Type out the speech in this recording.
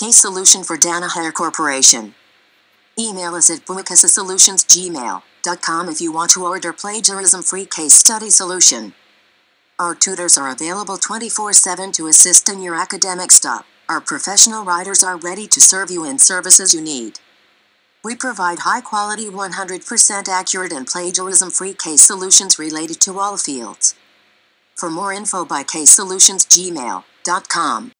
Case solution for Danaher Corporation. Email us at buycasesolutionsgmail.com if you want to order plagiarism-free case study solution. Our tutors are available 24-7 to assist in your academic stuff. Our professional writers are ready to serve you in services you need. We provide high-quality 100% accurate and plagiarism-free case solutions related to all fields. For more info by casesolutionsgmail.com.